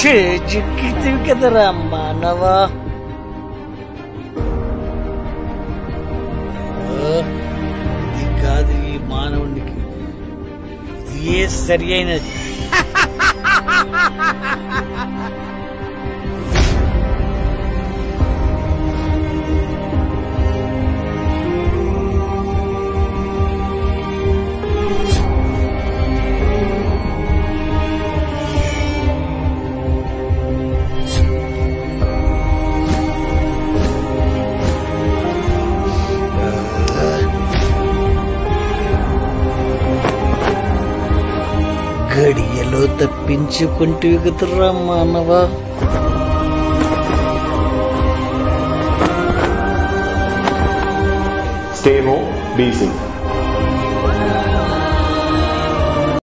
చేజిక్కితే కదరా మానవా? ఇది కాదు ఈ మానవునికి. ఇదే సరి అయినది? గడియలో తప్పించుకుంటూ కదరా మానవా స్టేమో home.